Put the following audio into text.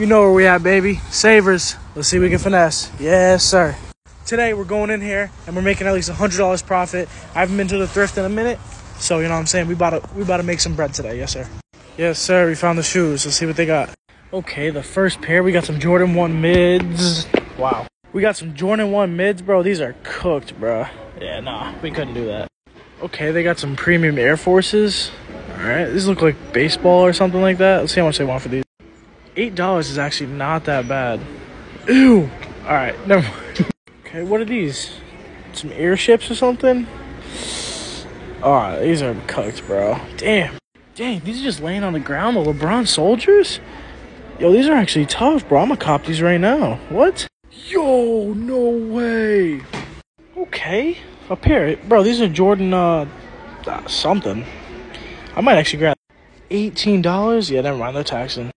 You know where we at, baby. Savers. Let's see if we can finesse. Yes, sir. Today we're going in here and we're making at least hundred dollars profit. I haven't been to the thrift in a minute, so you know what I'm saying. We about to we about to make some bread today. Yes, sir. Yes, sir. We found the shoes. Let's see what they got. Okay, the first pair we got some Jordan One mids. Wow. We got some Jordan 1 mids, bro. These are cooked, bro. Yeah, nah, we couldn't do that. Okay, they got some premium Air Forces. All right, these look like baseball or something like that. Let's see how much they want for these. Eight dollars is actually not that bad. Ew. All right, never mind. okay, what are these? Some airships or something? Oh, these are cooked, bro. Damn. Dang, these are just laying on the ground. The LeBron soldiers? Yo, these are actually tough, bro. I'm gonna cop these right now. What? Yo, no way. Okay, a pair, bro. These are Jordan, uh, something. I might actually grab eighteen dollars. Yeah, never mind. They're taxing.